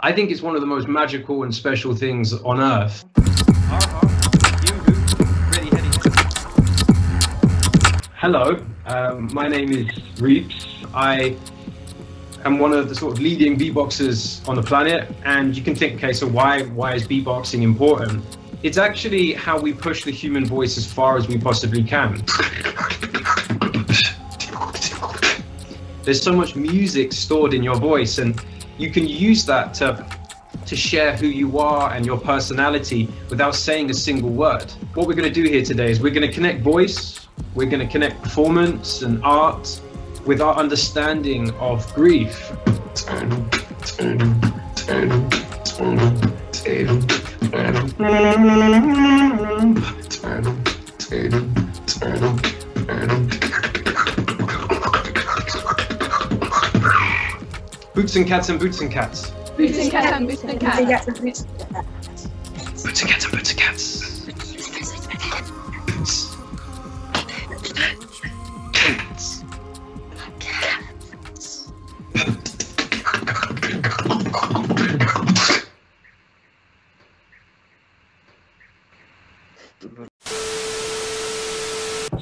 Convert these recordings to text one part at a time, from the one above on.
I think it's one of the most magical and special things on earth. Hello, um, my name is Reeps. I am one of the sort of leading beatboxers on the planet, and you can think, okay, so why why is beatboxing important? It's actually how we push the human voice as far as we possibly can. There's so much music stored in your voice, and you can use that to to share who you are and your personality without saying a single word. What we're going to do here today is we're going to connect voice, we're going to connect performance and art with our understanding of grief. Boots and cats and boots and cats. Boots and cats and boots and cats. Boots and cats and boots and cats. Boots. Cats.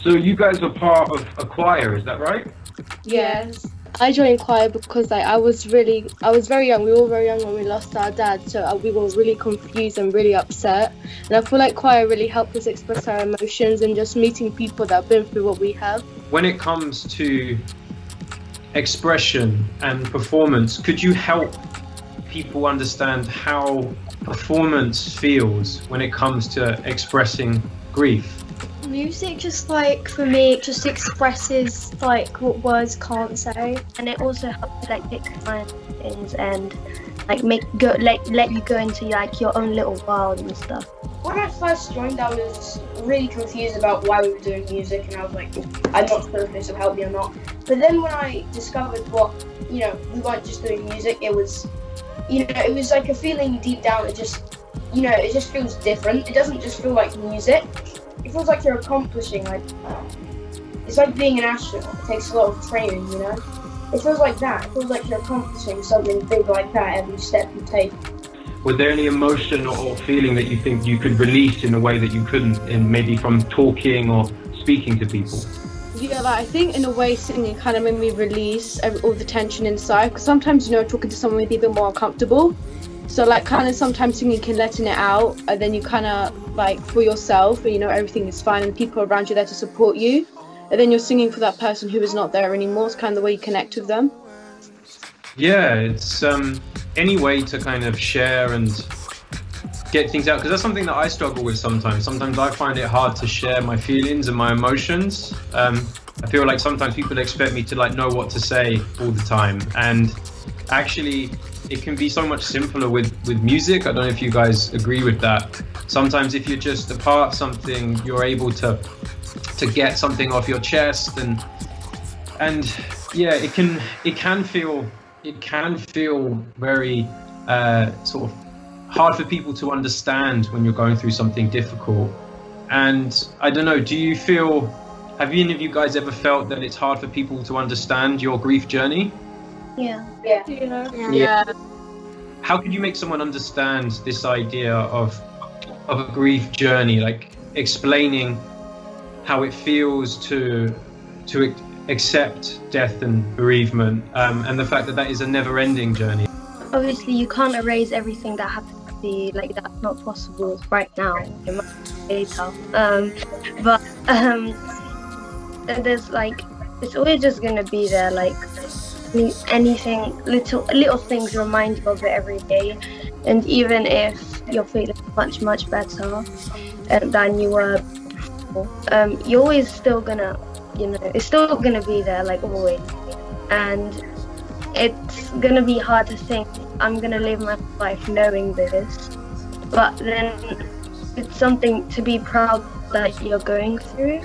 So you guys are part of a choir, is that right? Yes. I joined choir because like I was really I was very young. We were all very young when we lost our dad, so uh, we were really confused and really upset. And I feel like choir really helped us express our emotions and just meeting people that have been through what we have. When it comes to expression and performance, could you help people understand how performance feels when it comes to expressing grief? Music just like for me it just expresses like what words can't say and it also helps like explain things and like make go let, let you go into like your own little world and stuff. When I first joined, I was really confused about why we were doing music, and I was like, I'm not sure if this will help me or not. But then when I discovered what, you know, we weren't just doing music, it was, you know, it was like a feeling deep down. It just, you know, it just feels different. It doesn't just feel like music. It feels like you're accomplishing, like, it's like being an astronaut. It takes a lot of training, you know? It feels like that. It feels like you're accomplishing something big like that every step you take. Was there any emotion or, or feeling that you think you could release in a way that you couldn't, in maybe from talking or speaking to people? Yeah, like I think in a way singing kind of made me release every, all the tension inside. Because sometimes you know talking to someone may be a bit more uncomfortable. So like kind of sometimes singing can letting it out, and then you kind of like for yourself, and you know everything is fine, and people around you there to support you. And then you're singing for that person who is not there anymore. It's kind of the way you connect with them. Yeah, it's um, any way to kind of share and get things out because that's something that I struggle with sometimes. Sometimes I find it hard to share my feelings and my emotions. Um, I feel like sometimes people expect me to like know what to say all the time, and actually, it can be so much simpler with with music. I don't know if you guys agree with that. Sometimes, if you're just a part of something, you're able to to get something off your chest and and yeah, it can it can feel it can feel very uh, sort of hard for people to understand when you're going through something difficult. And I don't know, do you feel, have any of you guys ever felt that it's hard for people to understand your grief journey? Yeah. Yeah. You know? Yeah. How could you make someone understand this idea of of a grief journey, like explaining how it feels to to accept death and bereavement, um, and the fact that that is a never-ending journey? Obviously, you can't erase everything that happened to you. Like that's not possible right now. It might be later. Um, but um, there's like it's always just gonna be there. Like any- anything, little little things remind you of it every day. And even if you're feeling much much better uh, than you were, um, you're always still gonna, you know, it's still gonna be there like always. And it's gonna be hard to think I'm gonna live my life knowing this, but then it's something to be proud that you're going through.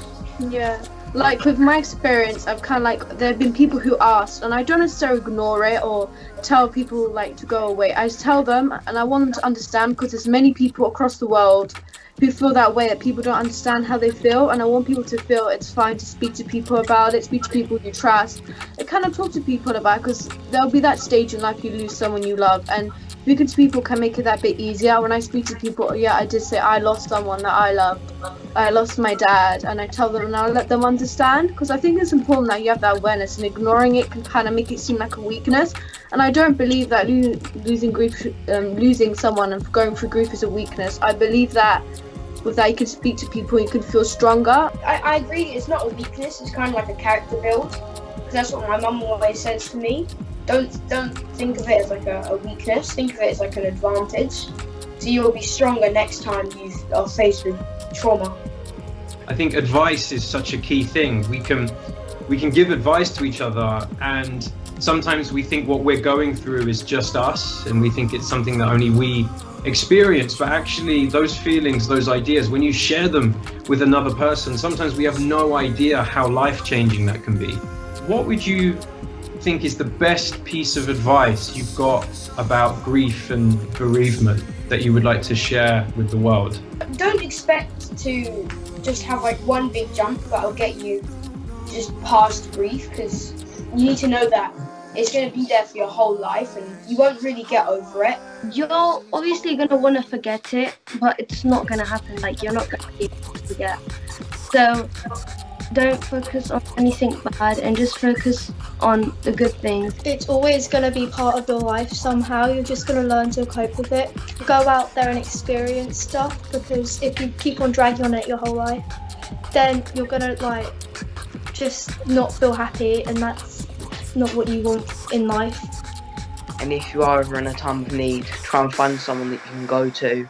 Yeah. Like with my experience, I've kind of like there have been people who asked, and I don't necessarily ignore it or tell people like to go away. I just tell them, and I want them to understand because there's many people across the world who feel that way that people don't understand how they feel and I want people to feel it's fine to speak to people about it, speak to people you trust, and kind of talk to people about because there'll be that stage in life you lose someone you love and speaking to people can make it that bit easier. When I speak to people, yeah, I did say I lost someone that I loved. I lost my dad, and I tell them and I let them understand because I think it's important that you have that awareness, and ignoring it can kind of make it seem like a weakness. And I don't believe that lo- losing grief, um, losing someone and going through grief is a weakness. I believe that with that you can speak to people, you can feel stronger. I, I agree. It's not a weakness. It's kind of like a character build. Because that's what my mum always says to me. Don't don't think of it as like a, a weakness. Think of it as like an advantage. So you'll be stronger next time you are faced with trauma. I think advice is such a key thing. We can we can give advice to each other and sometimes we think what we're going through is just us and we think it's something that only we experience. But actually those feelings those ideas when you share them with another person sometimes we have no idea how life changing that can be. What would you think is the best piece of advice you've got about grief and bereavement that you would like to share with the world? Don't expect to just have like one big jump that'll get you just past grief because you need to know that it's going to be there for your whole life and you won't really get over it. You're obviously gonna want to forget it, but it's not gonna happen. Like you're not gonna be able to forget. So don't focus on anything bad and just focus on the good things. it's always going to be part of your life somehow. You're just going to learn to cope with it. Go out there and experience stuff because if you keep on dragging on it your whole life, then you're going to like just not feel happy, and that's not what you want in life. And if you are ever in a time of need, try and find someone that you can go to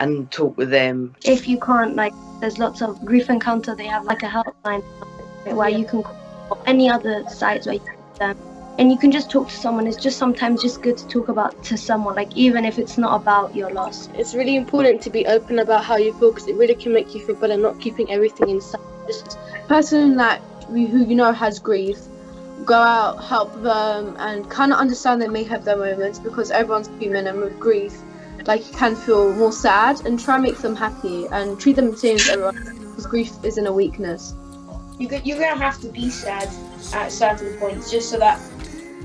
and talk with them. If you can't, like, there's lots of grief encounter. They have like a helpline where you can call or any other sites where you can call them. And you can just talk to someone. It's just sometimes just good to talk about to someone, like even if it's not about your loss. It's really important to be open about how you feel because it really can make you feel better, not keeping everything inside. Just person that you- who you know has grief, go out, help them, and kind of understand they may have their moments because everyone's human and with grief, like you can feel more sad and try and make them happy and treat them the same as everyone because grief isn't a weakness. You you're going to have to be sad at certain points just so that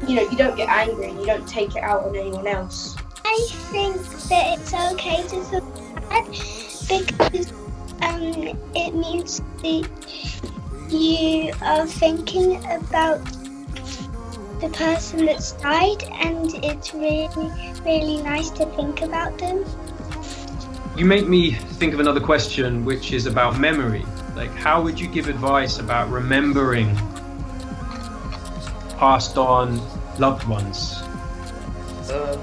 you know you don't get angry and you don't take it out on anyone else. I think that it's okay to feel bad because um, it means that you are thinking about the person that's died, and it's really, really nice to think about them. You make me think of another question, which is about memory. Like, how would you give advice about remembering passed on loved ones? Um,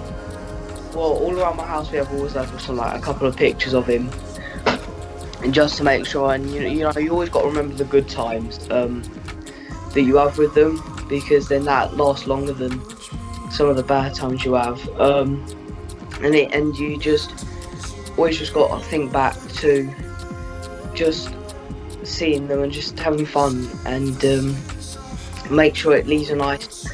well, all around my house we have always like also like a couple of pictures of him, and just to make sure. And you know, you know, you always got to remember the good times um, that you have with them, because then that lasts longer than some of the bad times you have. Um, and it, and you just always just got to think back to just seeing them and just having fun and um, make sure it leaves a nice,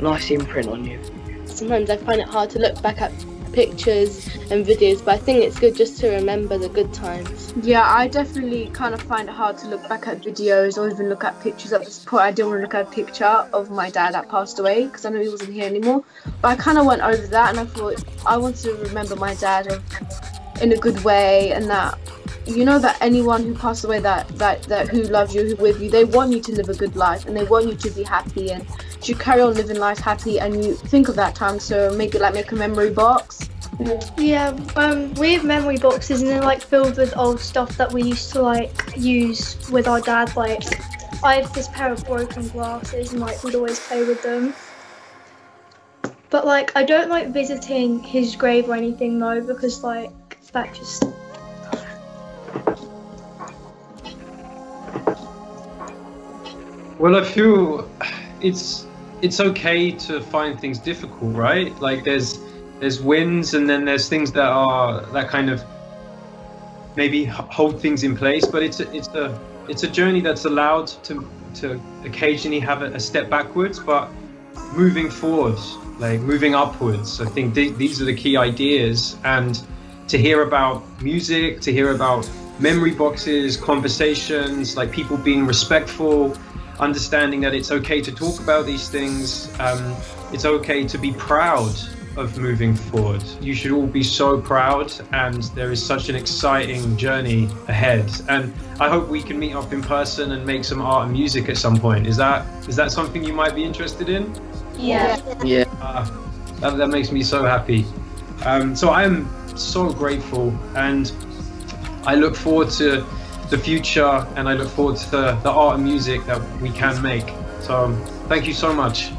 nice imprint on you. sometimes I find it hard to look back at pictures and videos, but I think it's good just to remember the good times. Yeah, I definitely kind of find it hard to look back at videos or even look at pictures at this point. I didn't want to look at a picture of my dad that passed away because I know he wasn't here anymore. But I kind of went over that and I thought I want to remember my dad in a good way and that you know that anyone who passed away that that that who loves you who with you they want you to live a good life and they want you to be happy and you carry on living life happy and you think of that time so maybe like make a memory box Yeah, um, we have memory boxes and they're like filled with old stuff that we used to like use with our dad. Like, I have this pair of broken glasses and like we'd always play with them. But like, I don't like visiting his grave or anything though because like that just Well, I feel it's it's okay to find things difficult, right? Like there's there's wins and then there's things that are that kind of maybe hold things in place, but it's a, it's a it's a journey that's allowed to to occasionally have a, a step backwards, but moving forwards, like moving upwards. I think th- these are the key ideas, and to hear about music, to hear about memory boxes, conversations, like people being respectful, understanding that it's okay to talk about these things. Um, it's okay to be proud of moving forward. You should all be so proud, and there is such an exciting journey ahead. And I hope we can meet up in person and make some art and music at some point. Is that is that something you might be interested in? Yeah. Yeah. Uh, that, that makes me so happy. Um, so I am so grateful, and I look forward to the future, and I look forward to the, the art and music that we can make. So um, thank you so much.